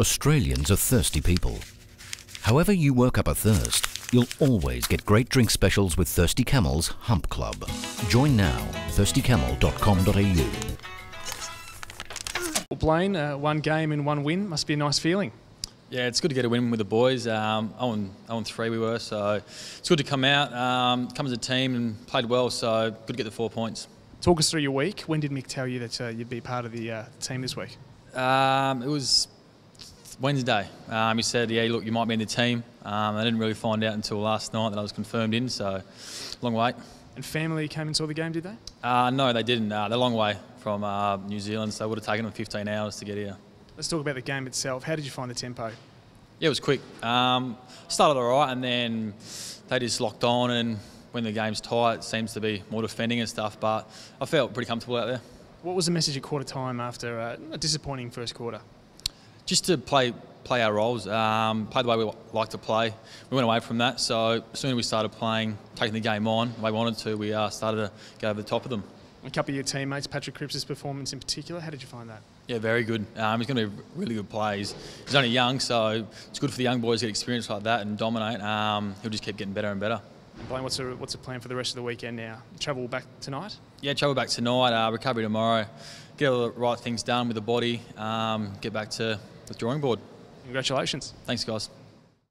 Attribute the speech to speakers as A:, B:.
A: Australians are thirsty people. However you work up a thirst, you'll always get great drink specials with Thirsty Camel's Hump Club. Join now, thirstycamel.com.au.
B: Well, Blaine, uh, one game and one win must be a nice feeling.
C: Yeah, it's good to get a win with the boys. Um, 0 and 3 we were, so it's good to come out, um, come as a team and played well, so good to get the four points.
B: Talk us through your week. When did Mick tell you that uh, you'd be part of the uh, team this week?
C: Um, it was Wednesday. Um, he said, yeah, look, you might be in the team. Um, I didn't really find out until last night that I was confirmed in, so long wait.
B: And family came and saw the game, did they?
C: Uh, no, they didn't. Uh, they're a long way from uh, New Zealand, so it would have taken them 15 hours to get here.
B: Let's talk about the game itself. How did you find the tempo?
C: Yeah, it was quick. Um, started all right, and then they just locked on. And when the game's tight, it seems to be more defending and stuff. But I felt pretty comfortable out there.
B: What was the message at quarter time after uh, a disappointing first quarter?
C: Just to play play our roles, um, play the way we like to play. We went away from that, so as soon as we started playing, taking the game on the way we wanted to, we uh, started to go over the top of them.
B: A couple of your teammates, Patrick Cripps' performance in particular, how did you find that?
C: Yeah, very good. Um, he's going to be really good plays. He's only young, so it's good for the young boys to get experience like that and dominate. Um, he'll just keep getting better and better.
B: Blaine, what's the, what's the plan for the rest of the weekend now? Travel back tonight?
C: Yeah, travel back tonight, uh, recovery tomorrow, get all the right things done with the body, um, get back to the drawing board.
B: Congratulations.
C: Thanks, guys.